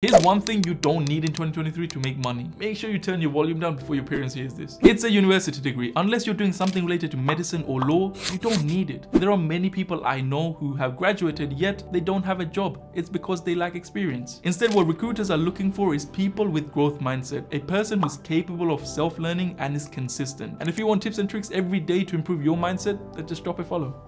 Here's one thing you don't need in 2023 to make money. Make sure you turn your volume down before your parents hears this. It's a university degree. Unless you're doing something related to medicine or law, you don't need it. There are many people I know who have graduated yet they don't have a job. It's because they lack experience. Instead, what recruiters are looking for is people with growth mindset, a person who's capable of self-learning and is consistent. And if you want tips and tricks every day to improve your mindset, then just drop a follow.